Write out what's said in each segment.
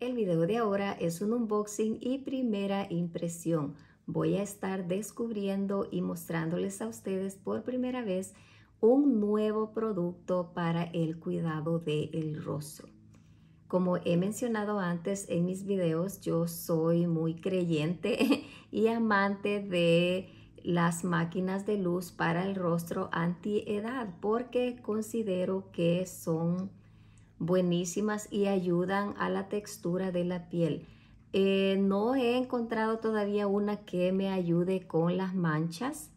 El video de ahora es un unboxing y primera impresión. Voy a estar descubriendo y mostrándoles a ustedes por primera vez un nuevo producto para el cuidado del rostro. Como he mencionado antes en mis videos, yo soy muy creyente y amante de las máquinas de luz para el rostro anti-edad porque considero que son buenísimas y ayudan a la textura de la piel. Eh, no he encontrado todavía una que me ayude con las manchas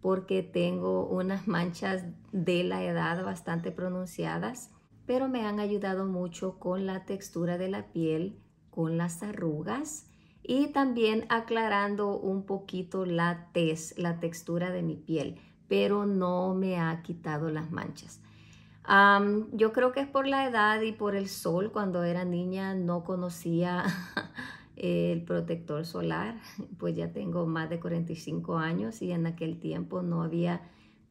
porque tengo unas manchas de la edad bastante pronunciadas, pero me han ayudado mucho con la textura de la piel, con las arrugas y también aclarando un poquito la tez, la textura de mi piel, pero no me ha quitado las manchas yo creo que es por la edad y por el sol. Cuando era niña no conocía el protector solar, pues ya tengo más de 45 años y en aquel tiempo no había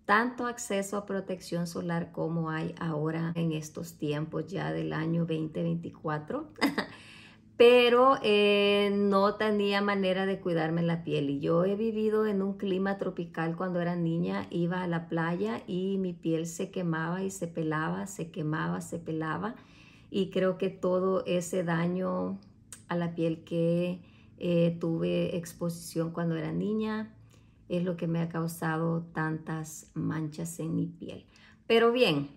tanto acceso a protección solar como hay ahora en estos tiempos ya del año 2024. pero eh, no tenía manera de cuidarme la piel. Y yo he vivido en un clima tropical cuando era niña, iba a la playa y mi piel se quemaba y se pelaba, se quemaba, se pelaba. Y creo que todo ese daño a la piel que eh, tuve exposición cuando era niña es lo que me ha causado tantas manchas en mi piel. Pero bien,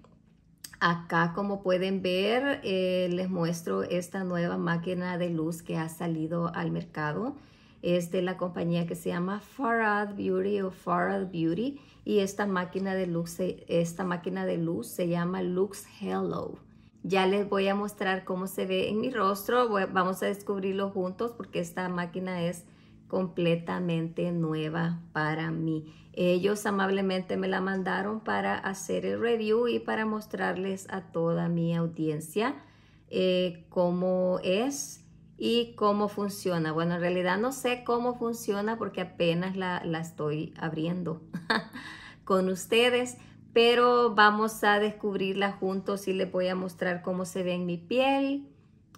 Acá, como pueden ver, eh, les muestro esta nueva máquina de luz que ha salido al mercado. Es de la compañía que se llama Farad Beauty o Farad Beauty. Y esta máquina de luz, esta máquina de luz se llama Lux Hello. Ya les voy a mostrar cómo se ve en mi rostro. vamos a descubrirlo juntos porque esta máquina es completamente nueva para mí. Ellos amablemente me la mandaron para hacer el review y para mostrarles a toda mi audiencia eh, cómo es y cómo funciona. Bueno, en realidad no sé cómo funciona porque apenas la, la estoy abriendo con ustedes, pero vamos a descubrirla juntos y les voy a mostrar cómo se ve en mi piel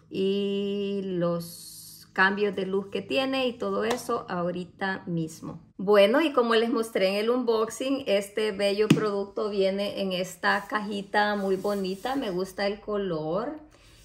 y los cambios de luz que tiene y todo eso ahorita mismo. Bueno, y como les mostré en el unboxing, este bello producto viene en esta cajita muy bonita. Me gusta el color.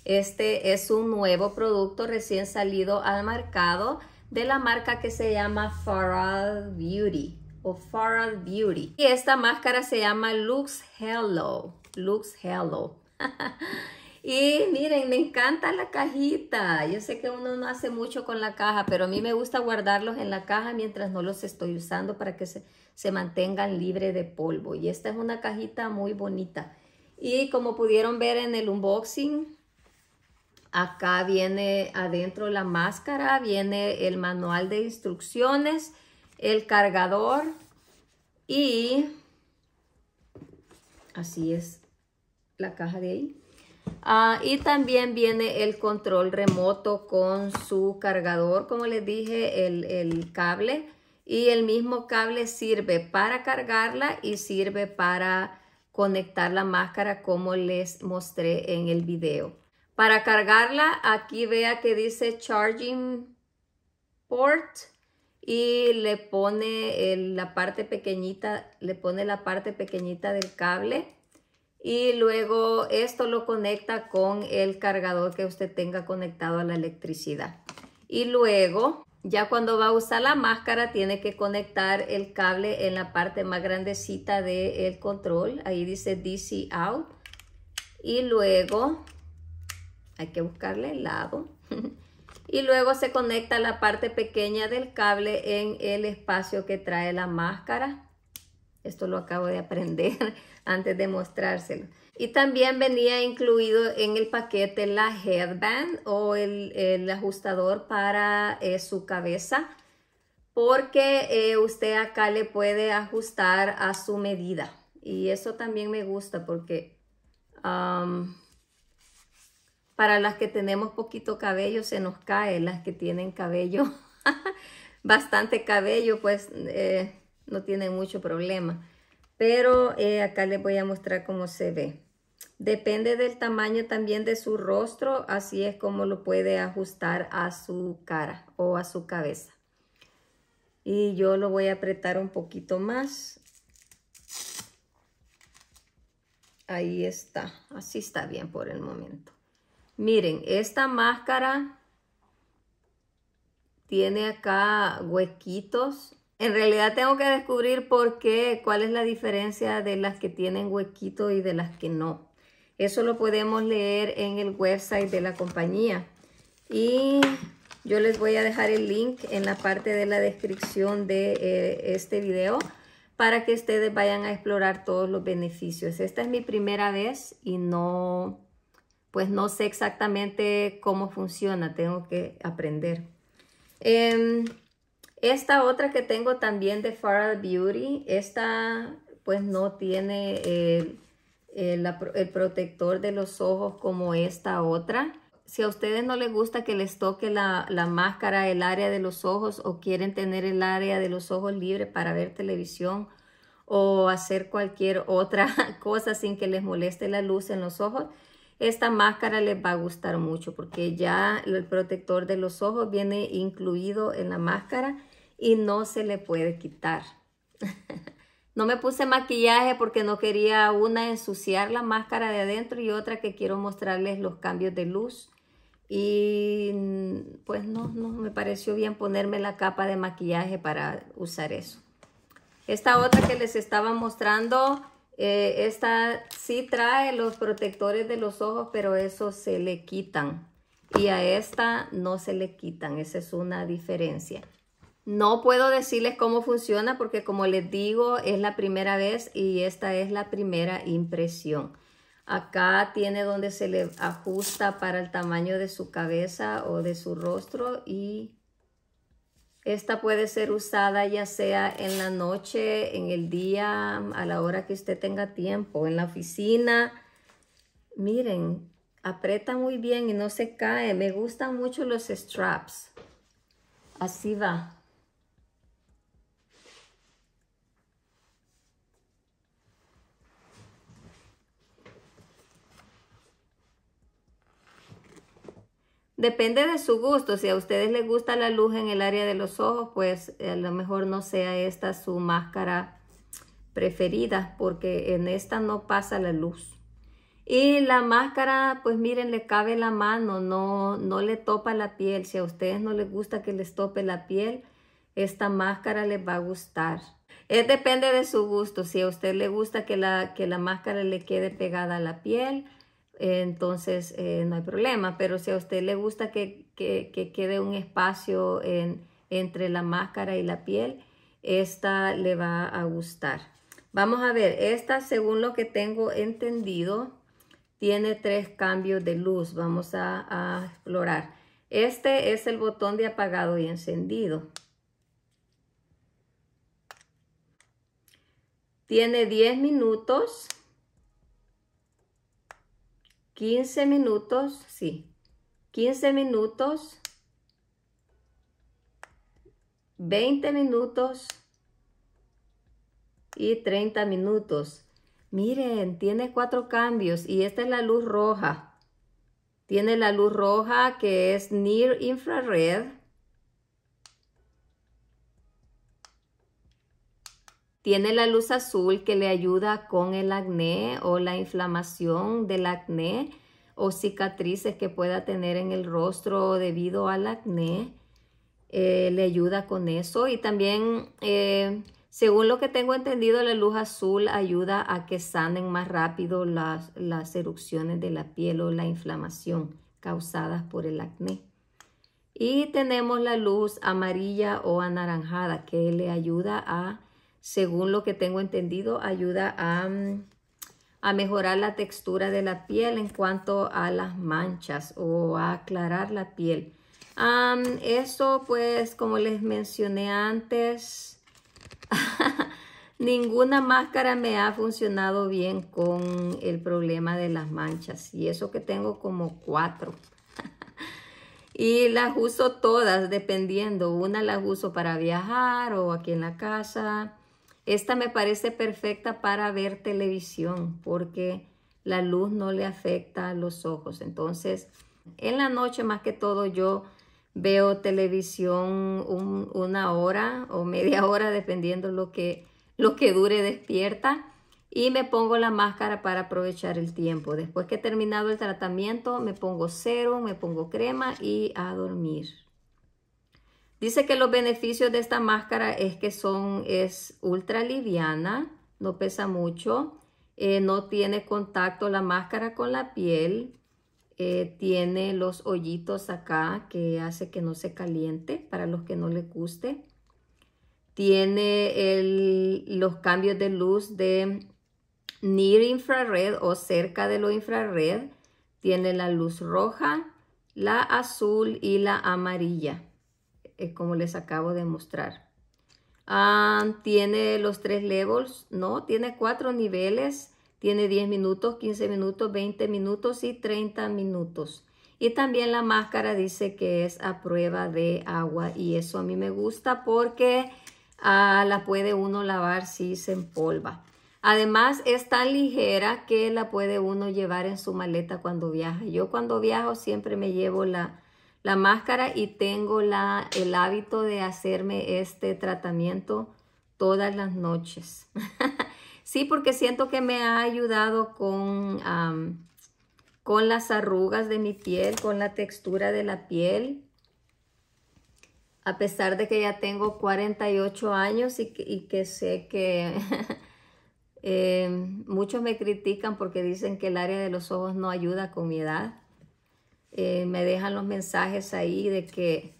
Este es un nuevo producto recién salido al mercado de la marca que se llama Farad Beauty o Farad Beauty. Y esta máscara se llama Lux Hello. Lux Hello. Y miren, me encanta la cajita. Yo sé que uno no hace mucho con la caja, pero a mí me gusta guardarlos en la caja mientras no los estoy usando para que se, se mantengan libres de polvo. Y esta es una cajita muy bonita. Y como pudieron ver en el unboxing, acá viene adentro la máscara, viene el manual de instrucciones, el cargador y así es la caja de ahí. Ah, y también viene el control remoto con su cargador, como les dije, el, el cable. Y el mismo cable sirve para cargarla y sirve para conectar la máscara como les mostré en el video. Para cargarla, aquí vea que dice Charging Port y le pone la parte pequeñita, le pone la parte pequeñita del cable y luego esto lo conecta con el cargador que usted tenga conectado a la electricidad. Y luego, ya cuando va a usar la máscara, tiene que conectar el cable en la parte más grandecita del control. Ahí dice DC out. Y luego, hay que buscarle el lado. y luego se conecta la parte pequeña del cable en el espacio que trae la máscara. Esto lo acabo de aprender antes de mostrárselo. Y también venía incluido en el paquete la headband o el, ajustador para eh, su cabeza porque eh, usted acá le puede ajustar a su medida. Y eso también me gusta porque para las que tenemos poquito cabello se nos cae, las que tienen cabello, bastante cabello, pues eh, no tienen mucho problema. Pero eh, acá les voy a mostrar cómo se ve. Depende del tamaño también de su rostro, así es como lo puede ajustar a su cara o a su cabeza. Y yo lo voy a apretar un poquito más. Ahí está, así está bien por el momento. Miren, esta máscara tiene acá huequitos. En realidad tengo que descubrir por qué, cuál es la diferencia de las que tienen huequito y de las que no. Eso lo podemos leer en el website de la compañía. Y yo les voy a dejar el link en la parte de la descripción de eh, este video para que ustedes vayan a explorar todos los beneficios. Esta es mi primera vez y no, pues no sé exactamente cómo funciona. Tengo que aprender. Em, esta otra que tengo también de Farrell Beauty, esta pues no tiene... Eh, el, protector de los ojos como esta otra. Si a ustedes no les gusta que les toque la, la, máscara, el área de los ojos o quieren tener el área de los ojos libre para ver televisión o hacer cualquier otra cosa sin que les moleste la luz en los ojos, esta máscara les va a gustar mucho porque ya el protector de los ojos viene incluido en la máscara y no se le puede quitar. No me puse maquillaje porque no quería una ensuciar la máscara de adentro y otra que quiero mostrarles los cambios de luz. Y pues no, no me pareció bien ponerme la capa de maquillaje para usar eso. Esta otra que les estaba mostrando, eh, esta sí trae los protectores de los ojos, pero eso se le quitan. Y a esta no se le quitan, esa es una diferencia. No puedo decirles cómo funciona porque como les digo es la primera vez y esta es la primera impresión. Acá tiene donde se le ajusta para el tamaño de su cabeza o de su rostro y esta puede ser usada ya sea en la noche, en el día, a la hora que usted tenga tiempo, en la oficina. Miren, aprieta muy bien y no se cae. Me gustan mucho los straps. Así va. Depende de su gusto. Si a ustedes les gusta la luz en el área de los ojos, pues a lo mejor no sea esta su máscara preferida, porque en esta no pasa la luz. Y la máscara, pues miren, le cabe la mano, no, no le topa la piel. Si a ustedes no les gusta que les tope la piel, esta máscara les va a gustar. Es depende de su gusto. Si a usted le gusta que la, que la máscara le quede pegada a la piel, entonces eh, no hay problema. Pero si a usted le gusta que, quede un espacio entre la máscara y la piel, esta le va a gustar. Vamos a ver, esta según lo que tengo entendido, tiene tres cambios de luz. Vamos a, a explorar. Este es el botón de apagado y encendido. Tiene 10 minutos 15 minutos, sí, 15 minutos, 20 minutos y 30 minutos. Miren, tiene cuatro cambios y esta es la luz roja. Tiene la luz roja que es Near Infrared. Tiene la luz azul que le ayuda con el acné o la inflamación del acné o cicatrices que pueda tener en el rostro debido al acné. Eh, le ayuda con eso y también eh, según lo que tengo entendido la luz azul ayuda a que sanen más rápido las, las erupciones de la piel o la inflamación causadas por el acné. Y tenemos la luz amarilla o anaranjada que le ayuda a según lo que tengo entendido, ayuda a, mejorar la textura de la piel en cuanto a las manchas o a aclarar la piel. eso pues como les mencioné antes, ninguna máscara me ha funcionado bien con el problema de las manchas y eso que tengo como cuatro. y las uso todas dependiendo, una las uso para viajar o aquí en la casa esta me parece perfecta para ver televisión porque la luz no le afecta a los ojos. Entonces, en la noche más que todo yo veo televisión una hora o media hora, dependiendo lo que, lo que dure despierta. Y me pongo la máscara para aprovechar el tiempo. Después que he terminado el tratamiento, me pongo cero, me pongo crema y a dormir. Dice que los beneficios de esta máscara es que son, es ultra liviana, no pesa mucho, eh, no tiene contacto la máscara con la piel, eh, tiene los hoyitos acá que hace que no se caliente para los que no le guste. Tiene los cambios de luz de near infrared o cerca de lo infrared. Tiene la luz roja, la azul y la amarilla como les acabo de mostrar. Ah, tiene los tres levels, no, tiene cuatro niveles, tiene 10 minutos, 15 minutos, 20 minutos y 30 minutos. Y también la máscara dice que es a prueba de agua y eso a mí me gusta porque ah, la puede uno lavar si se empolva. Además es tan ligera que la puede uno llevar en su maleta cuando viaja. Yo cuando viajo siempre me llevo la, la máscara y tengo la, el hábito de hacerme este tratamiento todas las noches. sí, porque siento que me ha ayudado con, con las arrugas de mi piel, con la textura de la piel. A pesar de que ya tengo 48 años y que, sé que eh, muchos me critican porque dicen que el área de los ojos no ayuda con mi edad. Eh, me dejan los mensajes ahí de que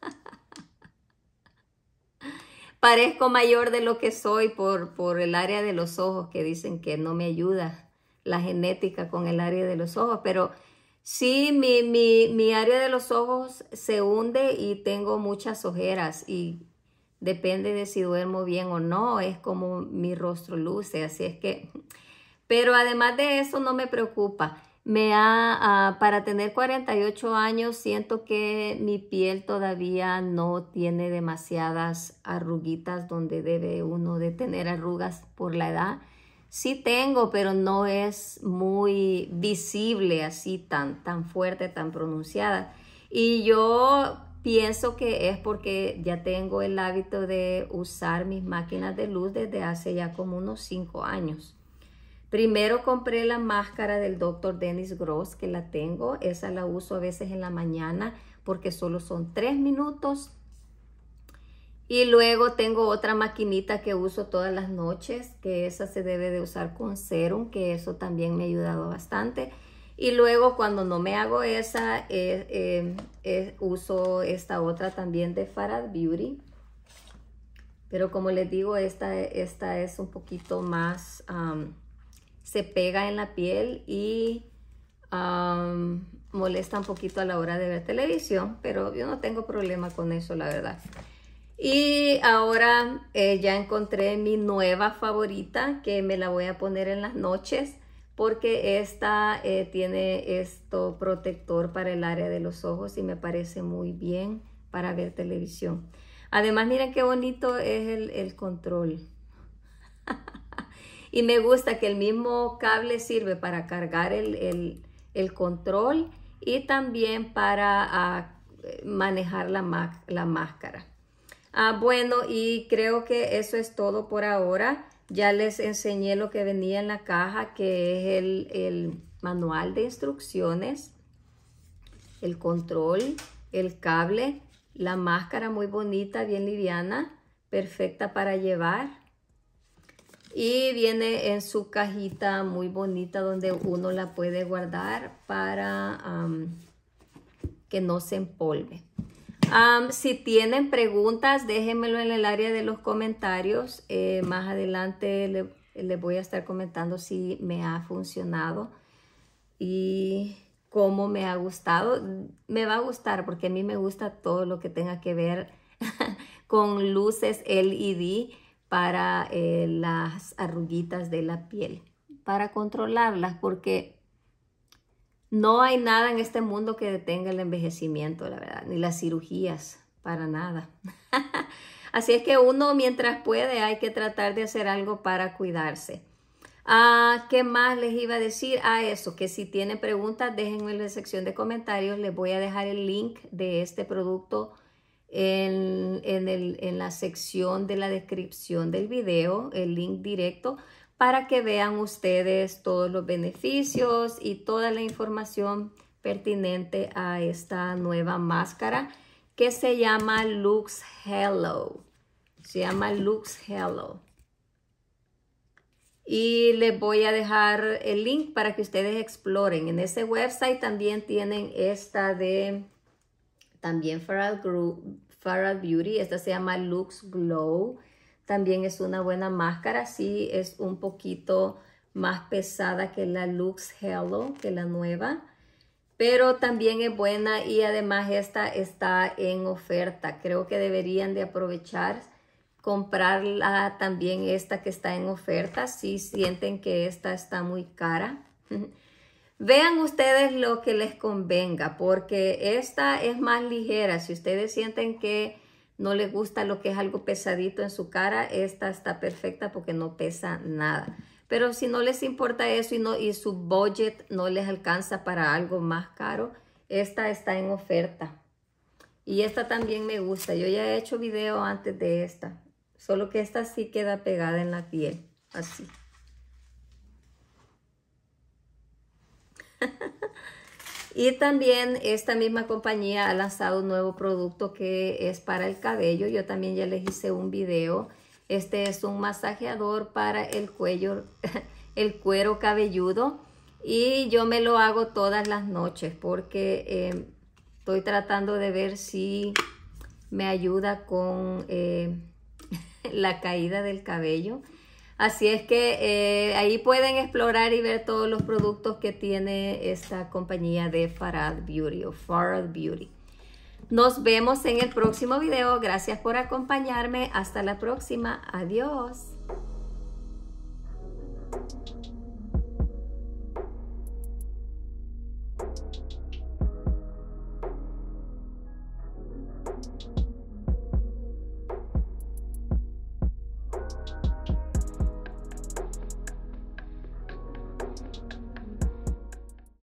parezco mayor de lo que soy por, por el área de los ojos, que dicen que no me ayuda la genética con el área de los ojos, pero sí, mi, mi, mi área de los ojos se hunde y tengo muchas ojeras y depende de si duermo bien o no, es como mi rostro luce, así es que, pero además de eso no me preocupa me ha, ah, para tener 48 años, siento que mi piel todavía no tiene demasiadas arruguitas donde debe uno de tener arrugas por la edad. Sí tengo, pero no es muy visible así tan, tan fuerte, tan pronunciada. Y yo pienso que es porque ya tengo el hábito de usar mis máquinas de luz desde hace ya como unos 5 años. Primero compré la máscara del Dr. Dennis Gross, que la tengo. Esa la uso a veces en la mañana porque solo son tres minutos. Y luego tengo otra maquinita que uso todas las noches, que esa se debe de usar con serum, que eso también me ha ayudado bastante. Y luego cuando no me hago esa, eh, eh, eh, uso esta otra también de Farad Beauty. Pero como les digo, esta, esta es un poquito más se pega en la piel y molesta un poquito a la hora de ver televisión, pero yo no tengo problema con eso, la verdad. Y ahora eh, ya encontré mi nueva favorita que me la voy a poner en las noches porque esta eh, tiene esto protector para el área de los ojos y me parece muy bien para ver televisión. Además, miren qué bonito es el, el control. Y me gusta que el mismo cable sirve para cargar el, control y también para ah, manejar la, la máscara. Ah, bueno, y creo que eso es todo por ahora. Ya les enseñé lo que venía en la caja, que es el, el manual de instrucciones, el control, el cable, la máscara muy bonita, bien liviana, perfecta para llevar y viene en su cajita muy bonita donde uno la puede guardar para que no se empolve. si tienen preguntas, déjenmelo en el área de los comentarios. Eh, más adelante les voy a estar comentando si me ha funcionado y cómo me ha gustado. Me va a gustar porque a mí me gusta todo lo que tenga que ver con luces LED para eh, las arruguitas de la piel, para controlarlas, porque no hay nada en este mundo que detenga el envejecimiento, la verdad, ni las cirugías, para nada. Así es que uno mientras puede hay que tratar de hacer algo para cuidarse. Ah, ¿Qué más les iba a decir? Ah, eso, que si tienen preguntas, déjenme en la sección de comentarios. Les voy a dejar el link de este producto en, en la sección de la descripción del video, el link directo, para que vean ustedes todos los beneficios y toda la información pertinente a esta nueva máscara que se llama Lux Hello. Se llama Lux Hello y les voy a dejar el link para que ustedes exploren. En ese website también tienen esta de también Farad, Beauty. Esta se llama Lux Glow. También es una buena máscara. Sí, es un poquito más pesada que la Lux Hello, que la nueva. Pero también es buena y además esta está en oferta. Creo que deberían de aprovechar comprarla también esta que está en oferta si sienten que esta está muy cara. Vean ustedes lo que les convenga porque esta es más ligera. Si ustedes sienten que no les gusta lo que es algo pesadito en su cara, esta está perfecta porque no pesa nada. Pero si no les importa eso y, no, su budget no les alcanza para algo más caro, esta está en oferta. Y esta también me gusta. Yo ya he hecho video antes de esta. Solo que esta sí queda pegada en la piel, así. y también esta misma compañía ha lanzado un nuevo producto que es para el cabello. Yo también ya les hice un video. Este es un masajeador para el cuello, el cuero cabelludo. Y yo me lo hago todas las noches porque eh, estoy tratando de ver si me ayuda con... Eh, la caída del cabello. Así es que eh, ahí pueden explorar y ver todos los productos que tiene esta compañía de Farad Beauty o Farad Beauty. Nos vemos en el próximo video. Gracias por acompañarme. Hasta la próxima. Adiós.